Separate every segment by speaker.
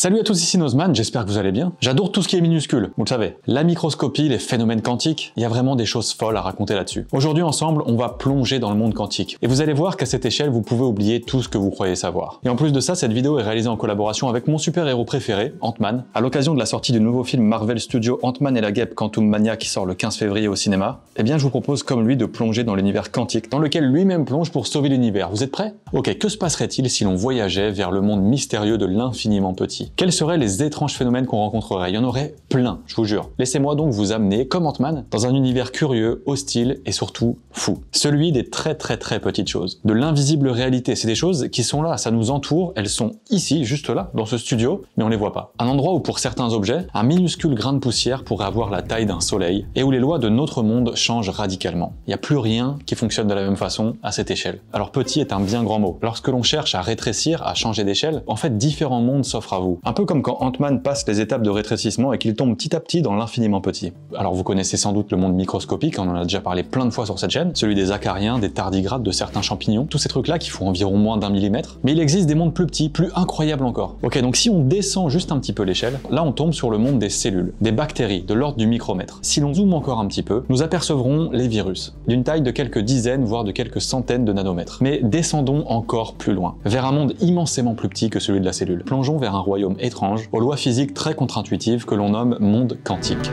Speaker 1: Salut à tous, ici Nozman, j'espère que vous allez bien. J'adore tout ce qui est minuscule, vous le savez. La microscopie, les phénomènes quantiques, il y a vraiment des choses folles à raconter là-dessus. Aujourd'hui ensemble, on va plonger dans le monde quantique. Et vous allez voir qu'à cette échelle, vous pouvez oublier tout ce que vous croyez savoir. Et en plus de ça, cette vidéo est réalisée en collaboration avec mon super-héros préféré, Ant-Man, à l'occasion de la sortie du nouveau film Marvel Studio Ant-Man et la Guêpe Quantum Mania qui sort le 15 février au cinéma. Eh bien, je vous propose comme lui de plonger dans l'univers quantique, dans lequel lui-même plonge pour sauver l'univers. Vous êtes prêts? Ok, que se passerait-il si l'on voyageait vers le monde mystérieux de l'infiniment petit? Quels seraient les étranges phénomènes qu'on rencontrerait? Il y en aurait plein, je vous jure. Laissez-moi donc vous amener, comme Ant-Man, dans un univers curieux, hostile et surtout fou. Celui des très très très petites choses. De l'invisible réalité. C'est des choses qui sont là, ça nous entoure, elles sont ici, juste là, dans ce studio, mais on les voit pas. Un endroit où pour certains objets, un minuscule grain de poussière pourrait avoir la taille d'un soleil, et où les lois de notre monde changent radicalement. Il n'y a plus rien qui fonctionne de la même façon à cette échelle. Alors petit est un bien grand mot. Lorsque l'on cherche à rétrécir, à changer d'échelle, en fait différents mondes s'offrent à vous. Un peu comme quand Ant-Man passe les étapes de rétrécissement et qu'il tombe petit à petit dans l'infiniment petit. Alors vous connaissez sans doute le monde microscopique, on en a déjà parlé plein de fois sur cette chaîne, celui des acariens, des tardigrades, de certains champignons, tous ces trucs-là qui font environ moins d'un millimètre. Mais il existe des mondes plus petits, plus incroyables encore. Ok, donc si on descend juste un petit peu l'échelle, là on tombe sur le monde des cellules, des bactéries, de l'ordre du micromètre. Si l'on zoome encore un petit peu, nous apercevrons les virus, d'une taille de quelques dizaines, voire de quelques centaines de nanomètres. Mais descendons encore plus loin, vers un monde immensément plus petit que celui de la cellule. Plongeons vers un royaume étrange, aux lois physiques très contre-intuitives que l'on nomme monde quantique.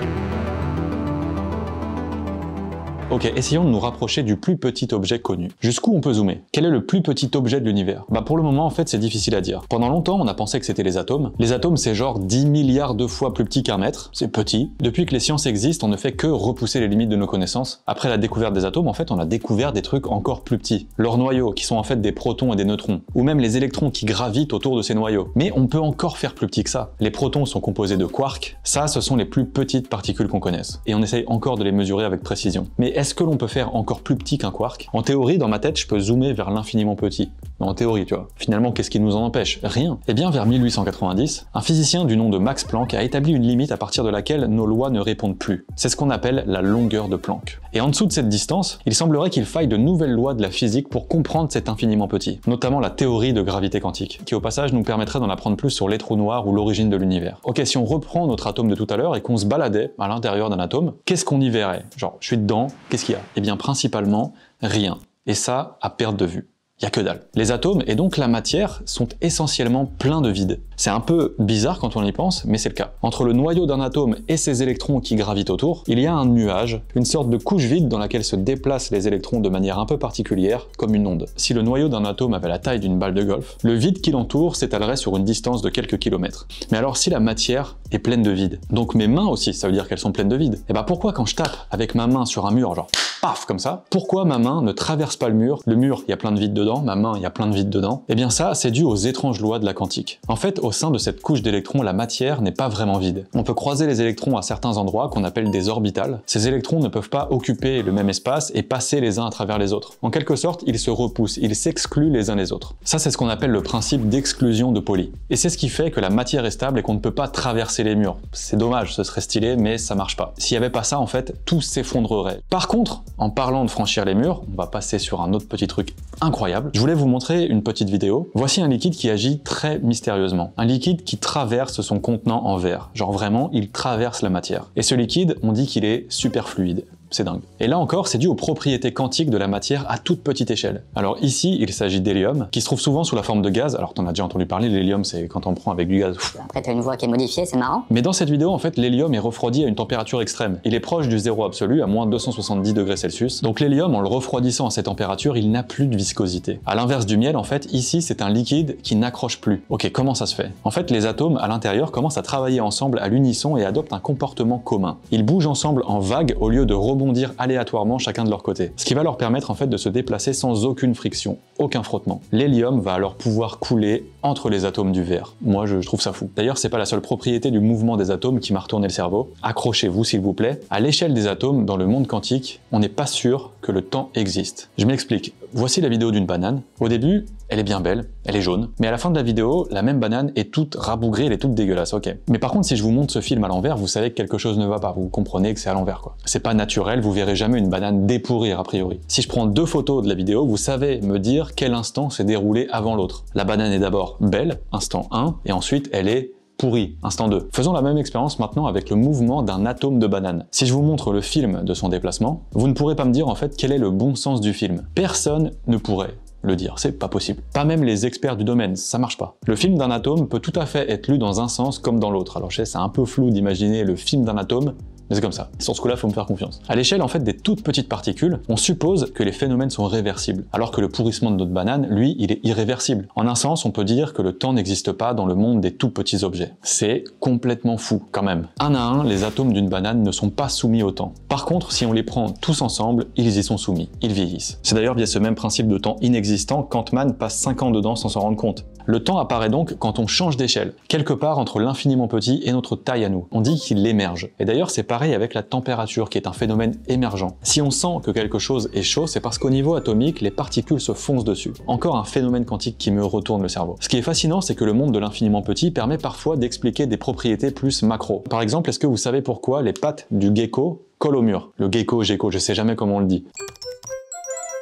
Speaker 1: Ok, essayons de nous rapprocher du plus petit objet connu. Jusqu'où on peut zoomer? Quel est le plus petit objet de l'univers? Bah pour le moment en fait c'est difficile à dire. Pendant longtemps on a pensé que c'était les atomes. Les atomes c'est genre 10 milliards de fois plus petit qu'un mètre, c'est petit. Depuis que les sciences existent on ne fait que repousser les limites de nos connaissances. Après la découverte des atomes en fait on a découvert des trucs encore plus petits. Leurs noyaux qui sont en fait des protons et des neutrons. Ou même les électrons qui gravitent autour de ces noyaux. Mais on peut encore faire plus petit que ça. Les protons sont composés de quarks. Ça ce sont les plus petites particules qu'on connaisse. Et on essaye encore de les mesurer avec précision. Mais est-ce que l'on peut faire encore plus petit qu'un quark? En théorie, dans ma tête, je peux zoomer vers l'infiniment petit. En théorie, tu vois. Finalement, qu'est-ce qui nous en empêche? Rien. Eh bien, vers 1890, un physicien du nom de Max Planck a établi une limite à partir de laquelle nos lois ne répondent plus. C'est ce qu'on appelle la longueur de Planck. Et en dessous de cette distance, il semblerait qu'il faille de nouvelles lois de la physique pour comprendre cet infiniment petit, notamment la théorie de gravité quantique, qui au passage nous permettrait d'en apprendre plus sur les trous noirs ou l'origine de l'univers. Ok, si on reprend notre atome de tout à l'heure et qu'on se baladait à l'intérieur d'un atome, qu'est-ce qu'on y verrait? Genre, je suis dedans, qu'est-ce qu'il y a? Eh bien, principalement, rien. Et ça, à perte de vue. Il y a que dalle. Les atomes et donc la matière sont essentiellement pleins de vide. C'est un peu bizarre quand on y pense, mais c'est le cas. Entre le noyau d'un atome et ses électrons qui gravitent autour, il y a un nuage, une sorte de couche vide dans laquelle se déplacent les électrons de manière un peu particulière, comme une onde. Si le noyau d'un atome avait la taille d'une balle de golf, le vide qui l'entoure s'étalerait sur une distance de quelques kilomètres. Mais alors si la matière est pleine de vide, donc mes mains aussi, ça veut dire qu'elles sont pleines de vide, et bah pourquoi quand je tape avec ma main sur un mur, genre paf comme ça, pourquoi ma main ne traverse pas le mur? Le mur, il y a plein de vide dedans, ma main, il y a plein de vide dedans. Eh bien ça, c'est dû aux étranges lois de la quantique. En fait, au sein de cette couche d'électrons, la matière n'est pas vraiment vide. On peut croiser les électrons à certains endroits qu'on appelle des orbitales. Ces électrons ne peuvent pas occuper le même espace et passer les uns à travers les autres. En quelque sorte, ils se repoussent, ils s'excluent les uns les autres. Ça, c'est ce qu'on appelle le principe d'exclusion de Pauli. Et c'est ce qui fait que la matière est stable et qu'on ne peut pas traverser les murs. C'est dommage, ce serait stylé, mais ça marche pas. S'il y avait pas ça, en fait, tout s'effondrerait. Par contre, en parlant de franchir les murs, on va passer sur un autre petit truc incroyable. Je voulais vous montrer une petite vidéo. Voici un liquide qui agit très mystérieusement. Un liquide qui traverse son contenant en verre. Genre vraiment, il traverse la matière. Et ce liquide, on dit qu'il est super fluide. C'est dingue. Et là encore, c'est dû aux propriétés quantiques de la matière à toute petite échelle. Alors ici, il s'agit d'hélium, qui se trouve souvent sous la forme de gaz. Alors t'en as déjà entendu parler, l'hélium c'est quand on prend avec du gaz.
Speaker 2: Après t'as une voix qui est modifiée, c'est marrant.
Speaker 1: Mais dans cette vidéo, en fait, l'hélium est refroidi à une température extrême. Il est proche du zéro absolu, à moins 270 degrés Celsius. Donc l'hélium, en le refroidissant à cette température, il n'a plus de viscosité. À l'inverse du miel, en fait, ici c'est un liquide qui n'accroche plus. Ok, comment ça se fait? En fait, les atomes à l'intérieur commencent à travailler ensemble à l'unisson et adoptent un comportement commun. Ils bougent ensemble en vagues au lieu de rebondir aléatoirement chacun de leur côté. Ce qui va leur permettre en fait de se déplacer sans aucune friction, aucun frottement. L'hélium va alors pouvoir couler entre les atomes du verre. Moi je trouve ça fou. D'ailleurs c'est pas la seule propriété du mouvement des atomes qui m'a retourné le cerveau. Accrochez-vous s'il vous plaît. À l'échelle des atomes dans le monde quantique, on n'est pas sûr que le temps existe. Je m'explique. Voici la vidéo d'une banane. Au début, elle est bien belle, elle est jaune, mais à la fin de la vidéo, la même banane est toute rabougrée, elle est toute dégueulasse, ok. Mais par contre, si je vous montre ce film à l'envers, vous savez que quelque chose ne va pas, vous comprenez que c'est à l'envers, quoi. C'est pas naturel, vous verrez jamais une banane dépourrir, a priori. Si je prends deux photos de la vidéo, vous savez me dire quel instant s'est déroulé avant l'autre. La banane est d'abord belle, instant 1, et ensuite elle est pourri, instant 2. Faisons la même expérience maintenant avec le mouvement d'un atome de banane. Si je vous montre le film de son déplacement, vous ne pourrez pas me dire en fait quel est le bon sens du film. Personne ne pourrait le dire, c'est pas possible. Pas même les experts du domaine, ça marche pas. Le film d'un atome peut tout à fait être lu dans un sens comme dans l'autre. Alors je sais, c'est un peu flou d'imaginer le film d'un atome, mais c'est comme ça. Sur ce coup-là, faut me faire confiance. À l'échelle, en fait, des toutes petites particules, on suppose que les phénomènes sont réversibles, alors que le pourrissement de notre banane, lui, il est irréversible. En un sens, on peut dire que le temps n'existe pas dans le monde des tout petits objets. C'est complètement fou, quand même. Un à un, les atomes d'une banane ne sont pas soumis au temps. Par contre, si on les prend tous ensemble, ils y sont soumis. Ils vieillissent. C'est d'ailleurs via ce même principe de temps inexistant qu'Antman passe 5 ans dedans sans s'en rendre compte. Le temps apparaît donc quand on change d'échelle, quelque part entre l'infiniment petit et notre taille à nous. On dit qu'il émerge. Et d'ailleurs, c'est pareil avec la température, qui est un phénomène émergent. Si on sent que quelque chose est chaud, c'est parce qu'au niveau atomique, les particules se foncent dessus. Encore un phénomène quantique qui me retourne le cerveau. Ce qui est fascinant, c'est que le monde de l'infiniment petit permet parfois d'expliquer des propriétés plus macro. Par exemple, est-ce que vous savez pourquoi les pattes du gecko collent au mur? Le gecko, gecko, je sais jamais comment on le dit.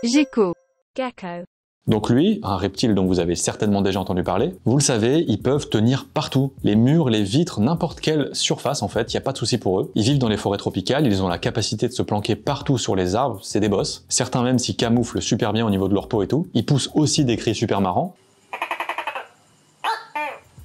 Speaker 3: Gecko. Gecko.
Speaker 1: Donc lui, un reptile dont vous avez certainement déjà entendu parler, vous le savez, ils peuvent tenir partout. Les murs, les vitres, n'importe quelle surface en fait, il n'y a pas de souci pour eux. Ils vivent dans les forêts tropicales, ils ont la capacité de se planquer partout sur les arbres, c'est des boss. Certains même s'y camouflent super bien au niveau de leur peau et tout. Ils poussent aussi des cris super marrants.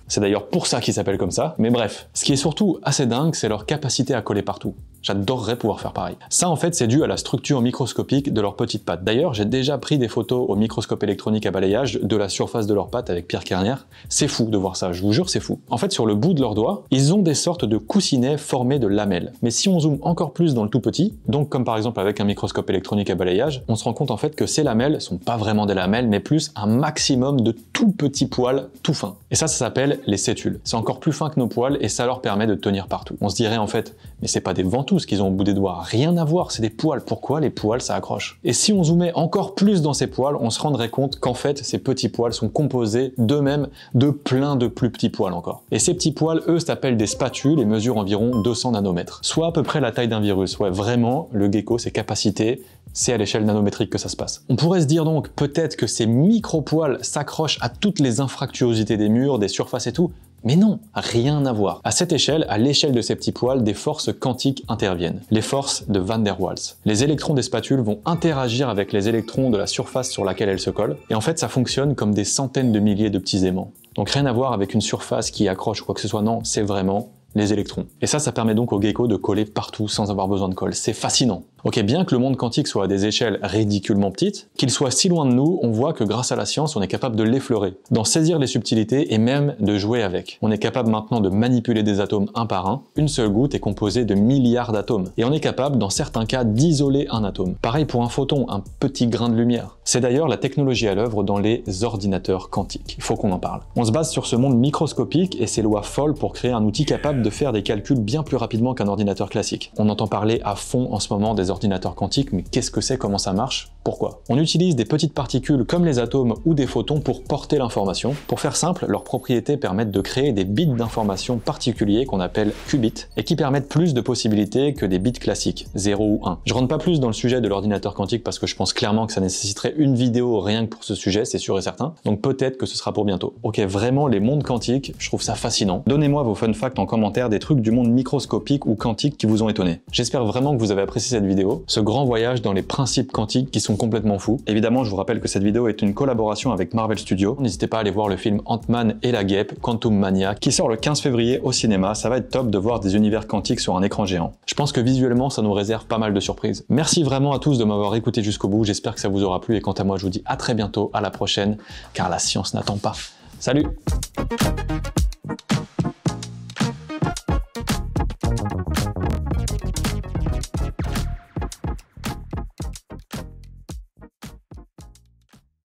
Speaker 1: C'est d'ailleurs pour ça qu'ils s'appellent comme ça, mais bref. Ce qui est surtout assez dingue, c'est leur capacité à coller partout. J'adorerais pouvoir faire pareil. Ça, en fait, c'est dû à la structure microscopique de leurs petites pattes. D'ailleurs, j'ai déjà pris des photos au microscope électronique à balayage de la surface de leurs pattes avec Pierre Kernier. C'est fou de voir ça, je vous jure, c'est fou. En fait, sur le bout de leurs doigts, ils ont des sortes de coussinets formés de lamelles. Mais si on zoome encore plus dans le tout petit, donc comme par exemple avec un microscope électronique à balayage, on se rend compte en fait que ces lamelles sont pas vraiment des lamelles, mais plus un maximum de tout petits poils tout fins. Et ça, ça s'appelle les cétules. C'est encore plus fin que nos poils et ça leur permet de tenir partout. On se dirait en fait, mais c'est pas des ventouses qu'ils ont au bout des doigts. Rien à voir, c'est des poils. Pourquoi les poils ça accroche? Et si on zoomait encore plus dans ces poils, on se rendrait compte qu'en fait, ces petits poils sont composés d'eux-mêmes de plein de plus petits poils encore. Et ces petits poils, eux, s'appellent des spatules et mesurent environ 200 nanomètres. Soit à peu près la taille d'un virus. Ouais, vraiment, le gecko, ses capacités, c'est à l'échelle nanométrique que ça se passe. On pourrait se dire donc peut-être que ces micro-poils s'accrochent à toutes les infractuosité des murs, des surfaces et tout, mais non, rien à voir. À cette échelle, à l'échelle de ces petits poils, des forces quantiques interviennent. Les forces de Van der Waals. Les électrons des spatules vont interagir avec les électrons de la surface sur laquelle elles se collent, et en fait ça fonctionne comme des centaines de milliers de petits aimants. Donc rien à voir avec une surface qui accroche quoi que ce soit, non, c'est vraiment les électrons. Et ça, ça permet donc au gecko de coller partout sans avoir besoin de colle. C'est fascinant. Ok, bien que le monde quantique soit à des échelles ridiculement petites, qu'il soit si loin de nous, on voit que grâce à la science, on est capable de l'effleurer, d'en saisir les subtilités et même de jouer avec. On est capable maintenant de manipuler des atomes un par un. Une seule goutte est composée de milliards d'atomes. Et on est capable, dans certains cas, d'isoler un atome. Pareil pour un photon, un petit grain de lumière. C'est d'ailleurs la technologie à l'œuvre dans les ordinateurs quantiques. Il faut qu'on en parle. On se base sur ce monde microscopique et ses lois folles pour créer un outil capable de faire des calculs bien plus rapidement qu'un ordinateur classique. On entend parler à fond en ce moment des ordinateurs quantiques, mais qu'est-ce que c'est, comment ça marche, pourquoi? On utilise des petites particules comme les atomes ou des photons pour porter l'information. Pour faire simple, leurs propriétés permettent de créer des bits d'information particuliers qu'on appelle qubits, et qui permettent plus de possibilités que des bits classiques, 0 ou 1. Je rentre pas plus dans le sujet de l'ordinateur quantique parce que je pense clairement que ça nécessiterait une vidéo rien que pour ce sujet, c'est sûr et certain. Donc peut-être que ce sera pour bientôt. Ok, vraiment les mondes quantiques, je trouve ça fascinant. Donnez-moi vos fun facts en commentaire des trucs du monde microscopique ou quantique qui vous ont étonné. J'espère vraiment que vous avez apprécié cette ce grand voyage dans les principes quantiques qui sont complètement fous. Évidemment, je vous rappelle que cette vidéo est une collaboration avec Marvel Studios. N'hésitez pas à aller voir le film Ant-Man et la guêpe, Quantum Mania, qui sort le 15 février au cinéma. Ça va être top de voir des univers quantiques sur un écran géant. Je pense que visuellement, ça nous réserve pas mal de surprises. Merci vraiment à tous de m'avoir écouté jusqu'au bout. J'espère que ça vous aura plu et quant à moi, je vous dis à très bientôt, à la prochaine, car la science n'attend pas. Salut